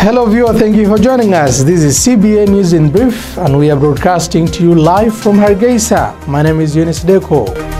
Hello, viewer. Thank you for joining us. This is CBA News in Brief, and we are broadcasting to you live from Hargeisa. My name is Yunis Dekow.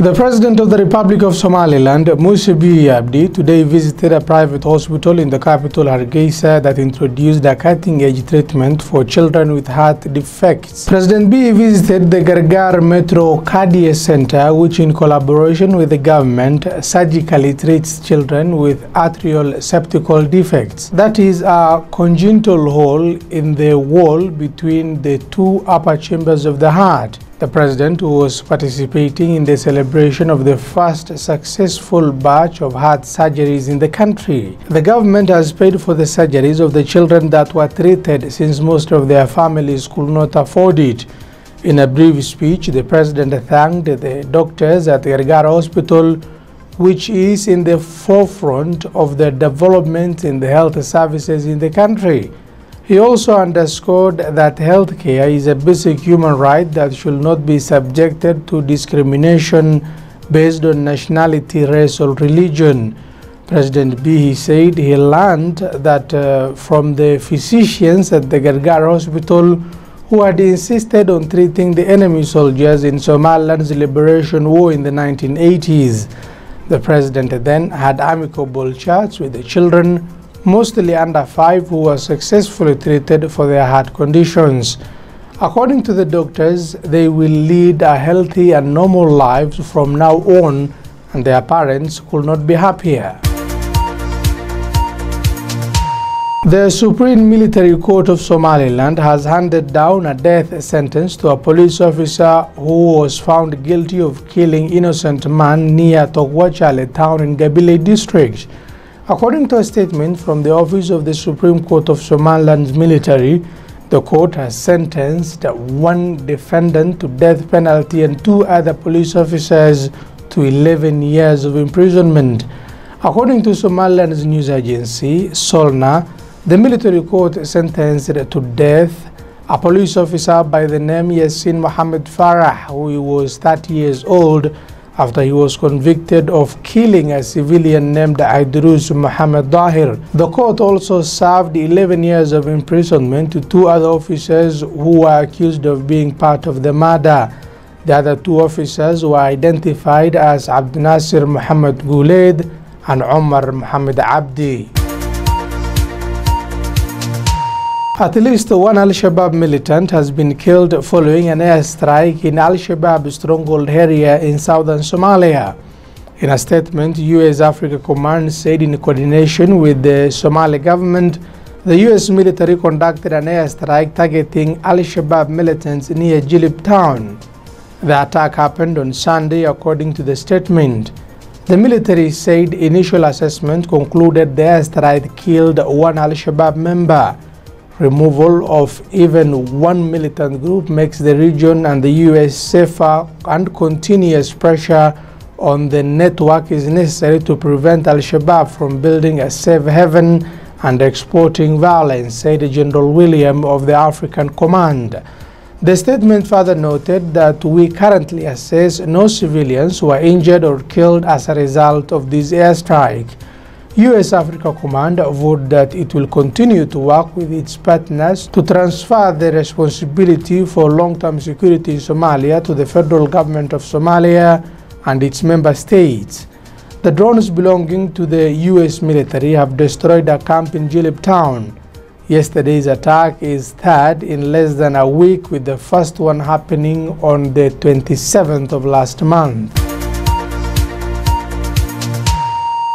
The President of the Republic of Somaliland, Musa Bihi Abdi, today visited a private hospital in the capital Hargeisa that introduced a cutting-edge treatment for children with heart defects. President Bihi visited the Gargar Metro Cardia Center, which in collaboration with the government surgically treats children with atrial septal defects. That is a congenital hole in the wall between the two upper chambers of the heart. The president who was participating in the celebration of the first successful batch of heart surgeries in the country. The government has paid for the surgeries of the children that were treated since most of their families could not afford it. In a brief speech, the president thanked the doctors at Gargara Hospital, which is in the forefront of the development in the health services in the country. He also underscored that healthcare is a basic human right that should not be subjected to discrimination based on nationality, race, or religion. President Bihi said he learned that uh, from the physicians at the Gargar Hospital who had insisted on treating the enemy soldiers in Somaliland's liberation war in the 1980s. The president then had amicable chats with the children mostly under five who were successfully treated for their heart conditions. According to the doctors, they will lead a healthy and normal lives from now on, and their parents could not be happier. The Supreme Military Court of Somaliland has handed down a death sentence to a police officer who was found guilty of killing innocent man near Togwajaale town in Gabile district. According to a statement from the office of the Supreme Court of Somaliland's military, the court has sentenced one defendant to death penalty and two other police officers to 11 years of imprisonment. According to Somaliland's news agency, Solna, the military court sentenced to death a police officer by the name Yassin Mohammed Farah, who was 30 years old, after he was convicted of killing a civilian named Aidrus Mohammed Dahir. The court also served 11 years of imprisonment to two other officers who were accused of being part of the murder. The other two officers were identified as Abd Nasir Mohammed Guled and Omar Mohammed Abdi. At least one Al Shabaab militant has been killed following an airstrike in Al Shabaab stronghold area in southern Somalia. In a statement, U.S. Africa Command said in coordination with the Somali government, the U.S. military conducted an airstrike targeting Al Shabaab militants near Jilib town. The attack happened on Sunday, according to the statement. The military said initial assessment concluded the airstrike killed one Al Shabaab member. Removal of even one militant group makes the region and the U.S. safer and continuous pressure on the network is necessary to prevent Al-Shabaab from building a safe haven and exporting violence, said General William of the African Command. The statement further noted that we currently assess no civilians were injured or killed as a result of this airstrike. U.S. Africa Command vowed that it will continue to work with its partners to transfer the responsibility for long-term security in Somalia to the federal government of Somalia and its member states. The drones belonging to the U.S. military have destroyed a camp in Jilib town. Yesterday's attack is third in less than a week with the first one happening on the 27th of last month.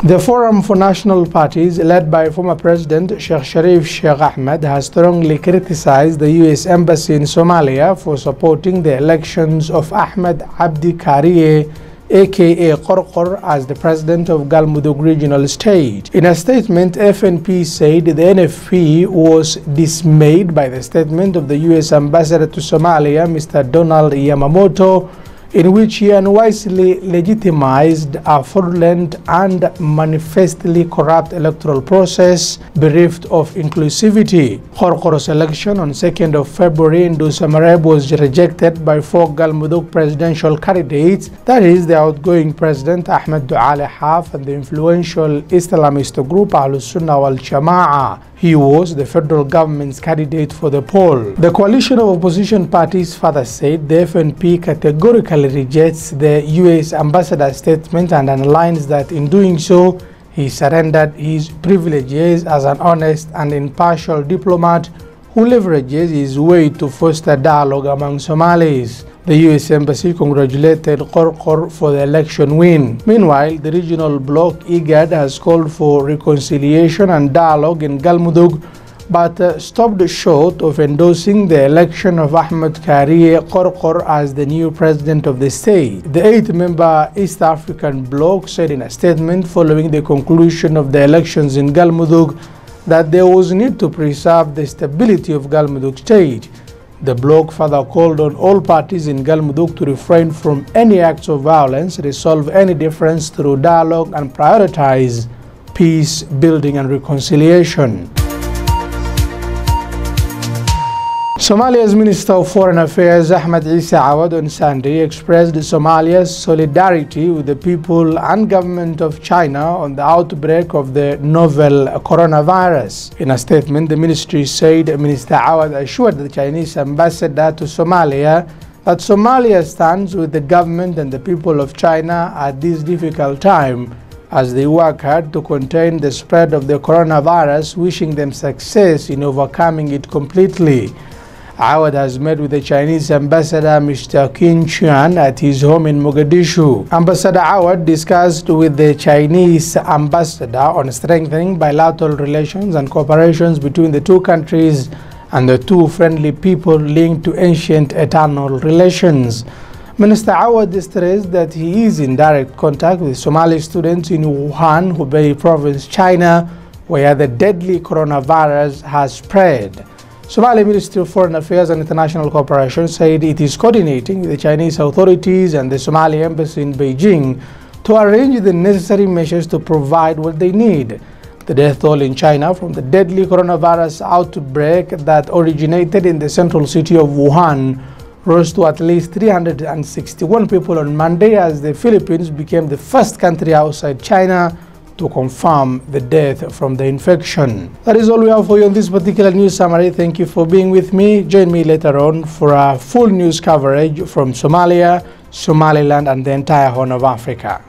The Forum for National Parties, led by former President Sheikh Sharif Sheikh Ahmed, has strongly criticized the U.S. Embassy in Somalia for supporting the elections of Ahmed Abdi Kariye, aka Qorqor, as the president of Galmudug Regional State. In a statement, FNP said the NFP was dismayed by the statement of the U.S. Ambassador to Somalia, Mr. Donald Yamamoto, in which he unwisely legitimized a fraudulent and manifestly corrupt electoral process bereft of inclusivity. Qorqor's election on 2nd of February in Dusamareb was rejected by four Galmudug presidential candidates, that is, the outgoing president Ahmed Duale Haf and the influential Islamist group Al Sunnah wal Jama'ah. He was the federal government's candidate for the poll. The coalition of opposition parties further said the FNP categorically rejects the U.S. ambassador's statement and underlines that in doing so, he surrendered his privileges as an honest and impartial diplomat who leverages his way to foster dialogue among Somalis. The U.S. Embassy congratulated Qorqor for the election win. Meanwhile, the regional bloc IGAD has called for reconciliation and dialogue in Galmudug but uh, stopped short of endorsing the election of Ahmed Kariye Qorqor as the new president of the state. The eight-member East African bloc said in a statement following the conclusion of the elections in Galmudug that there was need to preserve the stability of Galmudug state. The bloc further called on all parties in Galmudug to refrain from any acts of violence, resolve any difference through dialogue and prioritize peace, building and reconciliation. Somalia's Minister of Foreign Affairs Ahmed Isa Awad on Sunday expressed Somalia's solidarity with the people and government of China on the outbreak of the novel coronavirus. In a statement, the ministry said Minister Awad assured the Chinese ambassador to Somalia that Somalia stands with the government and the people of China at this difficult time as they work hard to contain the spread of the coronavirus, wishing them success in overcoming it completely. Awad has met with the Chinese ambassador Mr. Qin Chuan at his home in Mogadishu. Ambassador Awad discussed with the Chinese ambassador on strengthening bilateral relations and cooperations between the two countries and the two friendly people linked to ancient eternal relations. Minister Awad stressed that he is in direct contact with Somali students in Wuhan, Hubei province, China, where the deadly coronavirus has spread. Somali Ministry of Foreign Affairs and International Cooperation said it is coordinating with the Chinese authorities and the Somali embassy in Beijing to arrange the necessary measures to provide what they need. The death toll in China from the deadly coronavirus outbreak that originated in the central city of Wuhan rose to at least 361 people on Monday as the Philippines became the first country outside China to confirm the death from the infection. That is all we have for you on this particular news summary. Thank you for being with me. Join me later on for a full news coverage from Somalia, Somaliland and the entire Horn of Africa.